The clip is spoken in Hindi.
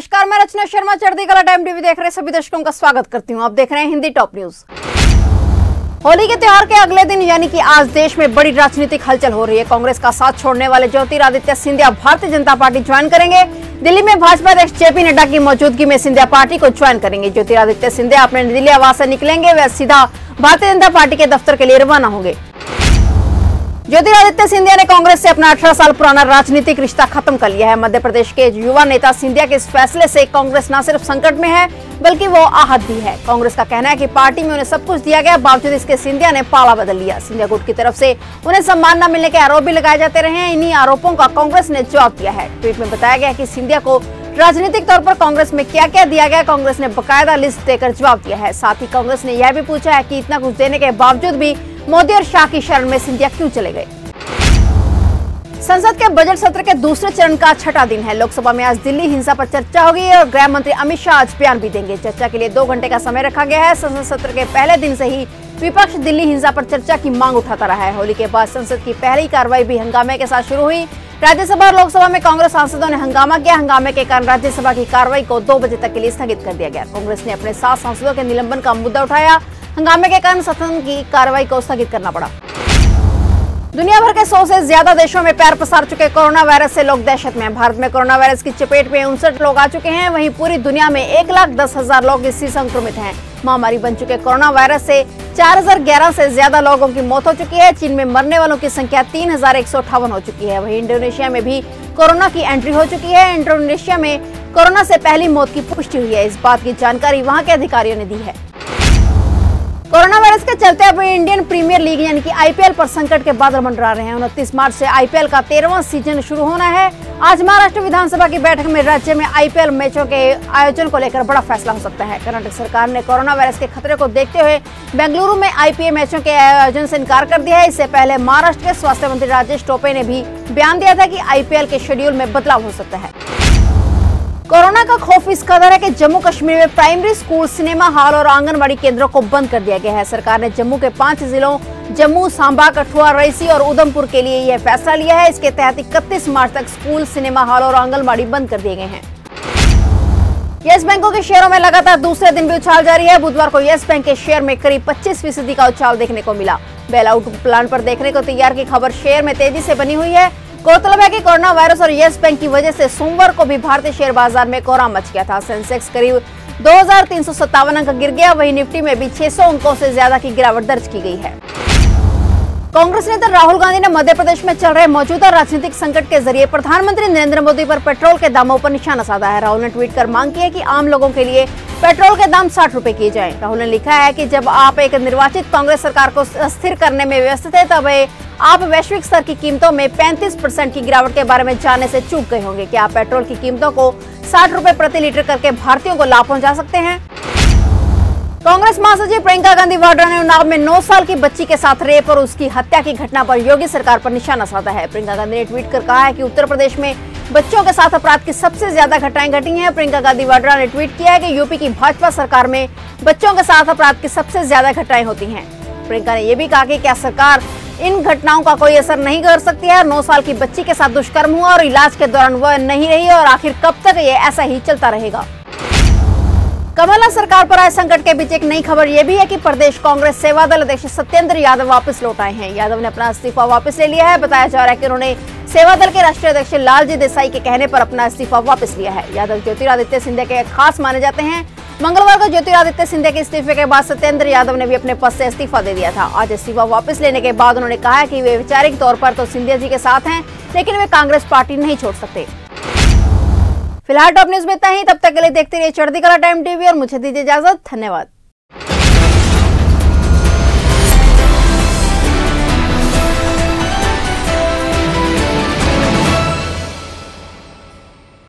अर्चना शर्मा, चढ़ती कला टाइम टीवी देख रहे सभी दर्शकों का स्वागत करती हूँ। आप देख रहे हैं हिंदी टॉप न्यूज़। होली के त्योहार के अगले दिन यानी कि आज देश में बड़ी राजनीतिक हलचल हो रही है। कांग्रेस का साथ छोड़ने वाले ज्योतिरादित्य सिंधिया भारतीय जनता पार्टी ज्वाइन करेंगे। दिल्ली में भाजपा अध्यक्ष जेपी नड्डा की मौजूदगी में सिंधिया पार्टी को ज्वाइन करेंगे। ज्योतिरादित्य सिंधिया अपने दिल्ली आवास से निकलेंगे। वे सीधा भारतीय जनता पार्टी के दफ्तर के लिए रवाना होंगे। ज्योतिरादित्य सिंधिया ने कांग्रेस से अपना 18 साल पुराना राजनीतिक रिश्ता खत्म कर लिया है। मध्य प्रदेश के युवा नेता सिंधिया के इस फैसले से कांग्रेस न सिर्फ़ संकट में है, बल्कि वो आहत भी है। कांग्रेस का कहना है कि पार्टी में उन्हें सब कुछ दिया गया, बावजूद इसके सिंधिया ने पाला बदल लिया। सिंधिया गुट की तरफ़ से उन्हें सम्मान न मिलने के आरोप भी लगाए जाते रहे हैं। इन्हीं आरोपों का कांग्रेस ने जवाब दिया है। ट्वीट में बताया गया की सिंधिया को राजनीतिक तौर पर कांग्रेस में क्या क्या दिया गया, कांग्रेस ने बकायदा लिस्ट देकर जवाब दिया है। साथ ही कांग्रेस ने यह भी पूछा है कि इतना कुछ देने के बावजूद भी मोदी और शाह की शरण में सिंधिया क्यों चले गए? संसद के बजट सत्र के दूसरे चरण का छठा दिन है। लोकसभा में आज दिल्ली हिंसा पर चर्चा होगी और गृह मंत्री अमित शाह आज बयान भी देंगे। चर्चा के लिए दो घंटे का समय रखा गया है। संसद सत्र के पहले दिन से ही विपक्ष दिल्ली हिंसा पर चर्चा की मांग उठाता रहा है। होली के बाद संसद की पहली कार्रवाई भी हंगामे के साथ शुरू हुई। राज्यसभा और लोकसभा में कांग्रेस सांसदों ने हंगामा किया। हंगामे के कारण राज्यसभा की कार्रवाई को दो बजे तक के लिए स्थगित कर दिया गया। कांग्रेस ने अपने सात सांसदों के निलंबन का मुद्दा उठाया। हंगामे के कारण सदन की कार्रवाई को स्थगित करना पड़ा। दुनिया भर के सौ से ज़्यादा देशों में पैर पसार चुके कोरोना वायरस से लोग दहशत में हैं। भारत में कोरोना वायरस की चपेट में उनसठ लोग आ चुके हैं। वहीं पूरी दुनिया में एक लाख दस हज़ार लोग इससे संक्रमित हैं। महामारी बन चुके कोरोना वायरस से 4011 से ज़्यादा लोगों की मौत हो चुकी है। चीन में मरने वालों की संख्या तीन हज़ार एक सौ अठावन हो चुकी है। वहीं इंडोनेशिया में भी कोरोना की एंट्री हो चुकी है। इंडोनेशिया में कोरोना से पहली मौत की पुष्टि हुई है। इस बात की जानकारी वहाँ के अधिकारियों ने दी है। कोरोना वायरस के चलते अब इंडियन प्रीमियर लीग यानी कि आईपीएल पर संकट के बादल मंडरा रहे हैं। उनतीस मार्च से आईपीएल का तेरहवां सीज़न शुरू होना है। आज महाराष्ट्र विधानसभा की बैठक में राज्य में आईपीएल मैचों के आयोजन को लेकर बड़ा फैसला हो सकता है। कर्नाटक सरकार ने कोरोना वायरस के खतरे को देखते हुए बेंगलुरु में आईपीएल मैचों के आयोजन से इनकार कर दिया है। इससे पहले महाराष्ट्र के स्वास्थ्य मंत्री राजेश टोपे ने भी बयान दिया था की आईपीएल के शेड्यूल में बदलाव हो सकता है। कोरोना का खौफ इस कदर है कि जम्मू कश्मीर में प्राइमरी स्कूल, सिनेमा हॉल और आंगनबाड़ी केंद्रों को बंद कर दिया गया है। सरकार ने जम्मू के पाँच जिलों, जम्मू, सांबा, कठुआ रईसी और उधमपुर के लिए यह फैसला लिया है। इसके तहत इकतीस मार्च तक स्कूल, सिनेमा हॉल और आंगनबाड़ी बंद कर दिए गए हैं। येस बैंकों के शेयरों में लगातार दूसरे दिन भी उछाल जारी है। बुधवार को येस बैंक के शेयर में करीब 25 फ़ीसदी का उछाल देखने को मिला। बेल आउट प्लान पर देखने को तैयार की खबर शेयर में तेज़ी से बनी हुई है। गौरतलब है कि कोरोना वायरस और येस बैंक की वजह से सोमवार को भी भारतीय शेयर बाज़ार में कोरा मच गया था। सेंसेक्स करीब दो हज़ार तीन सौ सत्तावन अंक गिर गया, वहीं निफ्टी में भी 600 अंकों से ज़्यादा की गिरावट दर्ज की गई है। कांग्रेस नेता राहुल गांधी ने मध्य प्रदेश में चल रहे मौजूदा राजनीतिक संकट के ज़रिए प्रधानमंत्री नरेंद्र मोदी पर पेट्रोल के दामों पर निशाना साधा है। राहुल ने ट्वीट कर मांग की है कि आम लोगों के लिए पेट्रोल के दाम साठ रुपए किए जाएँ। राहुल ने लिखा है कि जब आप एक निर्वाचित कांग्रेस सरकार को स्थिर करने में व्यस्त थे, तब आप वैश्विक स्तर की कीमतों में 35 परसेंट की गिरावट के बारे में जानने से चूक गए होंगे। कि आप पेट्रोल की कीमतों को साठ रुपए प्रति लीटर करके भारतीयों को लाभ पहुँचा सकते हैं? कांग्रेस महासचिव प्रियंका गांधी वाड्रा ने उन्नाव में 9 साल की बच्ची के साथ रेप और उसकी हत्या की घटना पर योगी सरकार पर निशाना साधा है। प्रियंका गांधी ने ट्वीट कर कहा है कि उत्तर प्रदेश में बच्चों के साथ अपराध की सबसे ज़्यादा घटनाएँ घटी हैं। प्रियंका गांधी वाड्रा ने ट्वीट किया है कि यूपी की भाजपा सरकार में बच्चों के साथ अपराध की सबसे ज़्यादा घटनाएँ होती हैं। प्रियंका ने यह भी कहा कि क्या सरकार इन घटनाओं का कोई असर नहीं कर सकती है नौ साल की बच्ची के साथ दुष्कर्म हुआ और इलाज के दौरान वह नहीं रही और आखिर कब तक ये ऐसा ही चलता रहेगा? कमलनाथ सरकार पर आए संकट के बीच एक नई खबर यह भी है कि प्रदेश कांग्रेस सेवा दल अध्यक्ष सत्येंद्र यादव वापस लौट आए हैं। यादव ने अपना इस्तीफा वापस ले लिया है। बताया जा रहा है कि उन्होंने सेवा दल के राष्ट्रीय अध्यक्ष लालजी देसाई के कहने पर अपना इस्तीफा वापस लिया है। यादव ज्योतिरादित्य सिंधिया के खास माने जाते हैं। मंगलवार को ज्योतिरादित्य सिंधिया के इस्तीफे के बाद सत्येंद्र यादव ने भी अपने पद से इस्तीफा दे दिया था। आज इस्तीफा वापस लेने के बाद उन्होंने कहा कि वे वैचारिक तौर पर तो सिंधिया जी के साथ हैं, लेकिन वे कांग्रेस पार्टी नहीं छोड़ सकते। फ़िलहाल टॉप न्यूज़ में इतना ही। तब तक के लिए देखते रहिए चढ़ती कला टाइम टीवी और मुझे दीजिए इजाज़त। धन्यवाद।